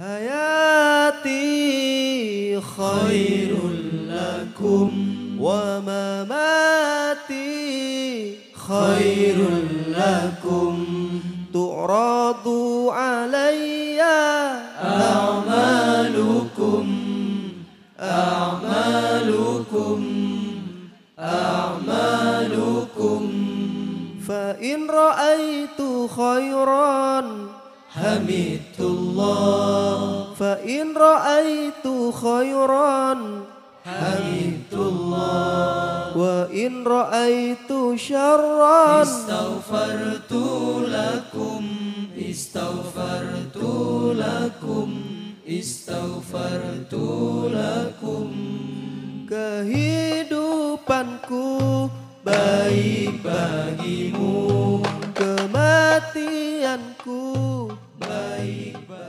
حياتي خير لكم ومماتي خير لكم. تعرض علي أعمالكم أعمالكم أعمالكم. فإن رأيت خيرا Hamidullah. Fa in ra'aitu khairan Hamidullah. Wa in ra'aitu syarran. Istaghfartu lakum. Istaghfartu lakum. Istaghfartu lakum. Kehidupanku baik bagimu. Kematian pelayanku baik-baik.